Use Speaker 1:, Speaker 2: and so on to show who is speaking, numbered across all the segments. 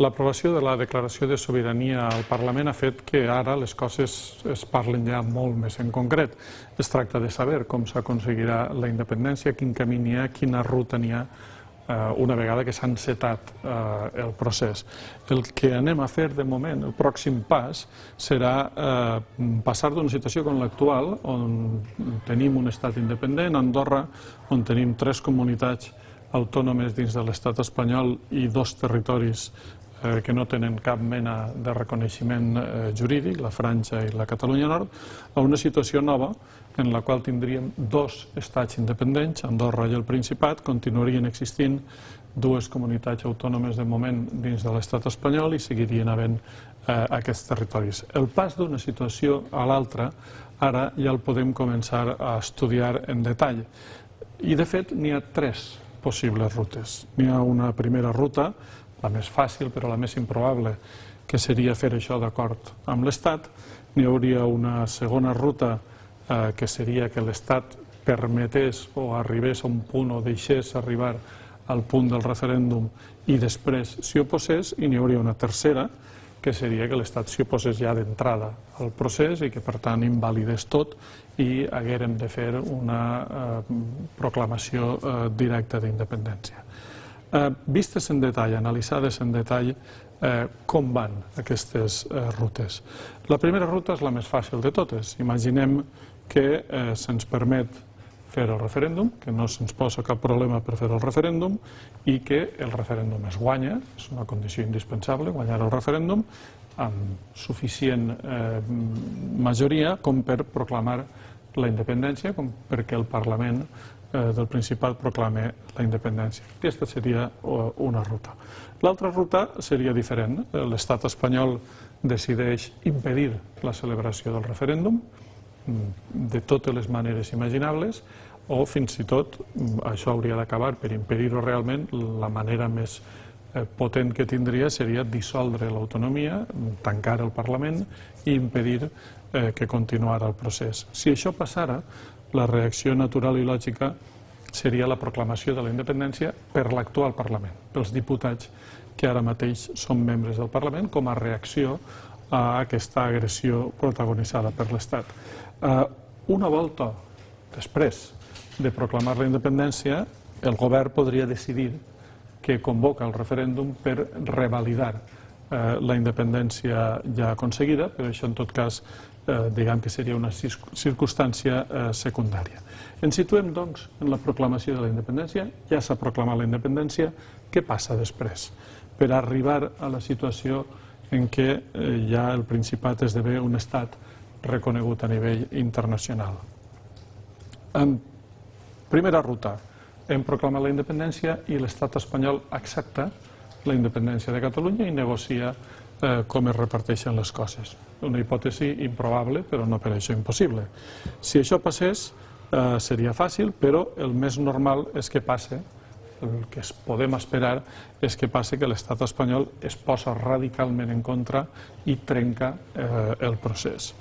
Speaker 1: L'aprovació de la declaració de sobirania al Parlament ha fet que ara les coses es parlen ja molt més en concret. Es tracta de saber com s'aconseguirà la independència, quin camí n'hi ha, quina ruta n'hi ha, eh, una vegada que s'ha encetat eh, el procés. El que anem a fer de moment, el pròxim pas, serà eh, passar d'una situació com l'actual, on tenim un estat independent, Andorra, on tenim tres comunitats autònomes dins de l'estat espanyol i dos territoris eh, que no tenen cap mena de reconeixement eh, jurídic, la Franja i la Catalunya Nord, a una situació nova en la qual tindríem dos estats independents, Andorra i el Principat, continuarien existint dues comunitats autònomes de moment dins de l'estat espanyol i seguirien havent eh, aquests territoris. El pas d'una situació a l'altra ara ja el podem començar a estudiar en detall. I de fet n'hi ha tres possibles rutes. N'hi ha una primera ruta la més fàcil però la més improbable, que seria fer això d'acord amb l'Estat. N'hi hauria una segona ruta eh, que seria que l'Estat permetés o arribés a un punt o deixés arribar al punt del referèndum i després s'hi oposés, i n'hi hauria una tercera, que seria que l'Estat s'hi oposés ja d'entrada al procés i que per tant invalidés tot i haguérem de fer una eh, proclamació eh, directa d'independència. Eh, vistes en detall, analitzades en detall, eh, com van aquestes eh, rutes. La primera ruta és la més fàcil de totes. Imaginem que eh, se'ns permet fer el referèndum, que no se'ns posa cap problema per fer el referèndum i que el referèndum es guanya, és una condició indispensable, guanyar el referèndum amb suficient eh, majoria com per proclamar la independència, com perquè el Parlament del Principat proclame la independència. Aquesta seria una ruta. L'altra ruta seria diferent. L'estat espanyol decideix impedir la celebració del referèndum mm, de totes les maneres imaginables o fins i tot mm, això hauria d'acabar per impedir-ho realment la manera més eh, potent que tindria seria dissoldre l'autonomia, tancar el Parlament i impedir eh, que continuara el procés. Si això passara, la reacció natural i lògica seria la proclamació de la independència per l'actual Parlament, pels diputats que ara mateix són membres del Parlament com a reacció a aquesta agressió protagonitzada per l'Estat. Eh, una volta després de proclamar la independència, el govern podria decidir que convoca el referèndum per revalidar eh, la independència ja aconseguida, però això en tot cas eh, diguem que seria una circumstància eh, secundària. Ens situem, doncs, en la proclamació de la independència, ja s'ha proclamat la independència, què passa després? Per arribar a la situació en què eh, ja el Principat esdevé un estat reconegut a nivell internacional. En primera ruta, hem proclamat la independència i l'estat espanyol accepta la independència de Catalunya i negocia eh, com es reparteixen les coses. Una hipòtesi improbable, però no per això impossible. Si això passés, eh, seria fàcil, però el més normal és que passe, el que es podem esperar és que passe que l'estat espanyol es posa radicalment en contra i trenca eh, el procés.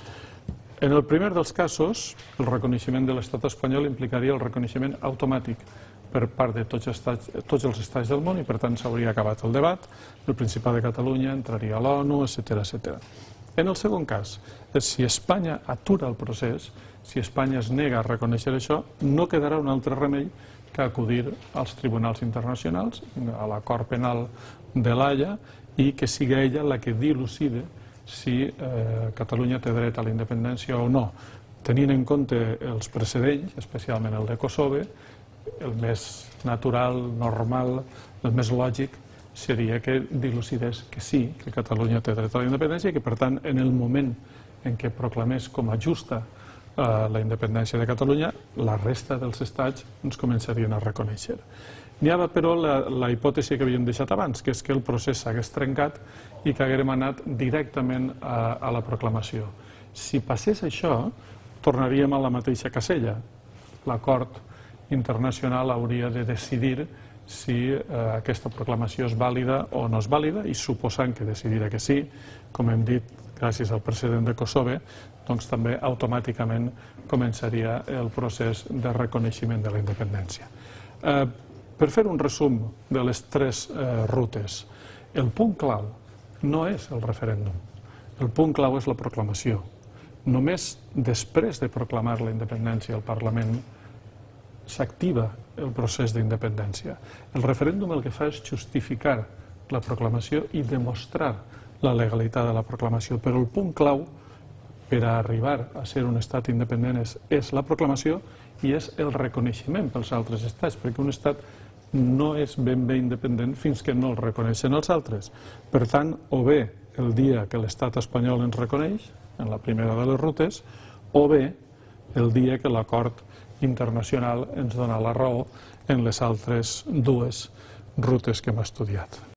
Speaker 1: En el primer dels casos, el reconeixement de l'estat espanyol implicaria el reconeixement automàtic per part de tots, estats, tots els estats del món i per tant s'hauria acabat el debat, el Principat de Catalunya entraria a l'ONU, etc etc. En el segon cas, si Espanya atura el procés, si Espanya es nega a reconèixer això, no quedarà un altre remei que acudir als tribunals internacionals, a la Cort Penal de l'Haia, i que siga ella la que dilucide si eh, Catalunya té dret a la independència o no, tenint en compte els precedents, especialment el de Kosovo, el més natural, normal, el més lògic seria que dilucidés que sí, que Catalunya té dret a la independència i que, per tant, en el moment en què proclamés com a justa eh, la independència de Catalunya, la resta dels estats ens començarien a reconèixer. N'hi ha, però, la, la hipòtesi que havíem deixat abans, que és que el procés s'hagués trencat i que haguérem anat directament a, a la proclamació. Si passés això, tornaríem a la mateixa casella. L'acord internacional hauria de decidir si eh, aquesta proclamació és vàlida o no és vàlida i suposant que decidirà que sí, com hem dit gràcies al precedent de Kosovo, doncs també automàticament començaria el procés de reconeixement de la independència. Eh, per fer un resum de les tres eh, rutes, El punt clau no és el referèndum, el punt clau és la proclamació. Només després de proclamar la independència el Parlament s'activa el procés d'independència. El referèndum el que fa és justificar la proclamació i demostrar la legalitat de la proclamació, però el punt clau per a arribar a ser un estat independent és, és la proclamació i és el reconeixement pels altres estats, perquè un estat no és ben bé independent fins que no el reconeixen els altres. Per tant, o bé el dia que l'estat espanyol ens reconeix, en la primera de les rutes, o bé el dia que l'acord internacional ens dona la raó en les altres dues rutes que hem estudiat.